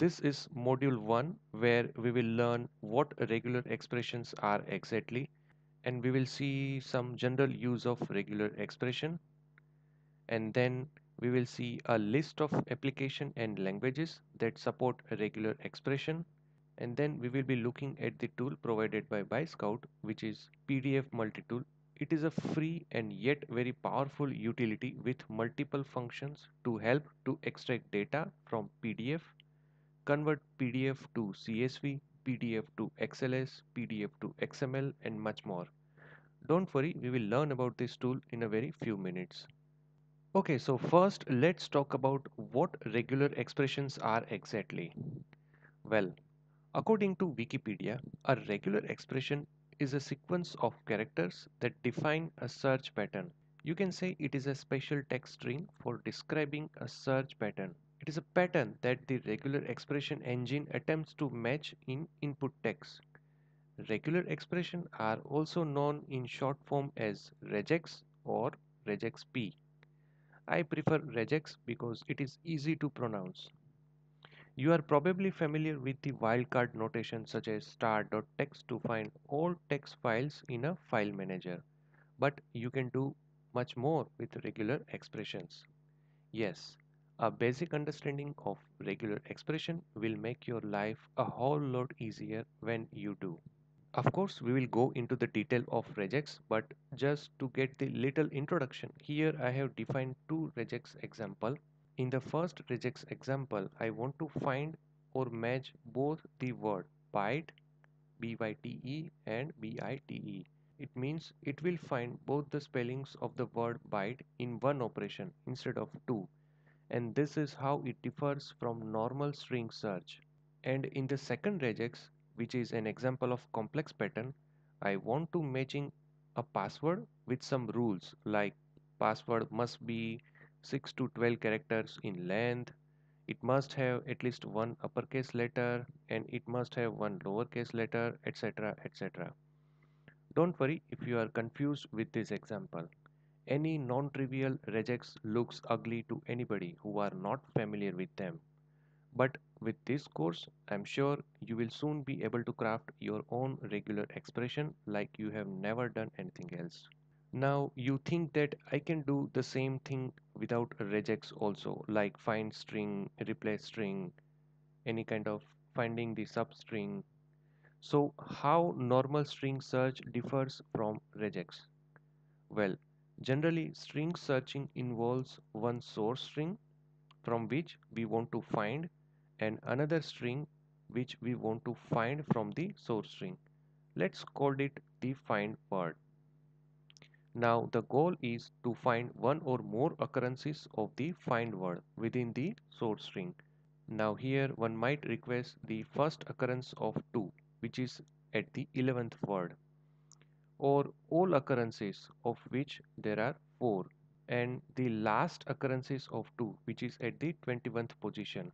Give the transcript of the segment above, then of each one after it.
this is module 1 where we will learn what regular expressions are exactly and we will see some general use of regular expression. And then we will see a list of application and languages that support regular expression. And then we will be looking at the tool provided by ByteScout which is PDF multi-tool. It is a free and yet very powerful utility with multiple functions to help to extract data from PDF, convert PDF to CSV, PDF to XLS, PDF to XML and much more. Don't worry, we will learn about this tool in a very few minutes. Okay, so first let's talk about what regular expressions are exactly. Well, According to Wikipedia, a regular expression is a sequence of characters that define a search pattern. You can say it is a special text string for describing a search pattern. It is a pattern that the regular expression engine attempts to match in input text. Regular expressions are also known in short form as regex or regexp. I prefer regex because it is easy to pronounce. You are probably familiar with the wildcard notation such as star.txt to find all text files in a file manager. But you can do much more with regular expressions. Yes, a basic understanding of regular expression will make your life a whole lot easier when you do. Of course, we will go into the detail of regex, but just to get the little introduction, here I have defined two regex example in the first regex example, I want to find or match both the word byte, B-Y-T-E and B-I-T-E. It means it will find both the spellings of the word byte in one operation instead of two. And this is how it differs from normal string search. And in the second regex, which is an example of complex pattern, I want to matching a password with some rules like password must be 6 to 12 characters in length. It must have at least one uppercase letter and it must have one lowercase letter, etc. etc. Don't worry if you are confused with this example. Any non-trivial regex looks ugly to anybody who are not familiar with them. But with this course, I'm sure you will soon be able to craft your own regular expression like you have never done anything else. Now you think that I can do the same thing without regex also like find string, replace string, any kind of finding the substring. So how normal string search differs from regex? Well, generally string searching involves one source string from which we want to find and another string which we want to find from the source string. Let's call it the find word. Now the goal is to find one or more occurrences of the find word within the source string. Now here one might request the first occurrence of 2 which is at the 11th word or all occurrences of which there are 4 and the last occurrences of 2 which is at the 21th position.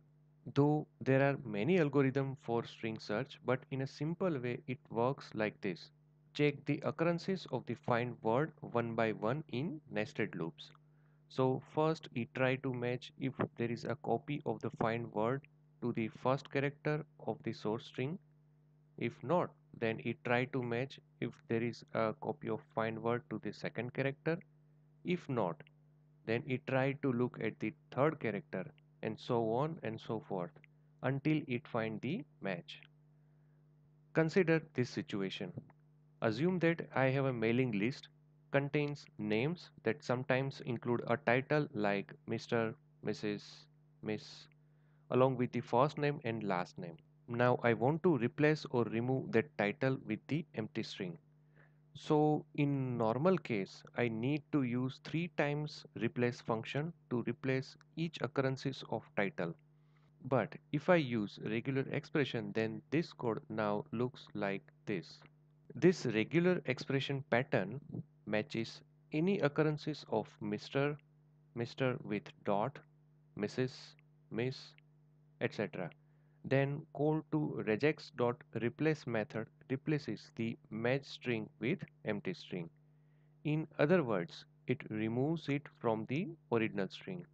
Though there are many algorithms for string search but in a simple way it works like this check the occurrences of the find word one by one in nested loops. So first we try to match if there is a copy of the find word to the first character of the source string. If not, then it try to match if there is a copy of find word to the second character. If not, then it try to look at the third character and so on and so forth until it find the match. Consider this situation. Assume that I have a mailing list contains names that sometimes include a title like Mr., Mrs., Miss along with the first name and last name. Now I want to replace or remove that title with the empty string. So in normal case, I need to use 3 times replace function to replace each occurrences of title. But if I use regular expression then this code now looks like this. This regular expression pattern matches any occurrences of Mr. Mr. with dot, Mrs., Miss, etc. Then call to regex dot replace method replaces the match string with empty string. In other words, it removes it from the original string.